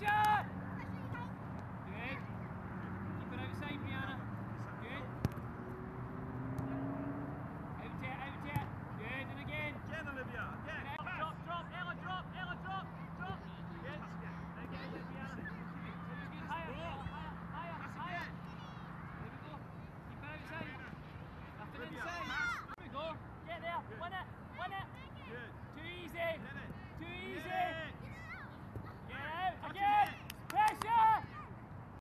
枪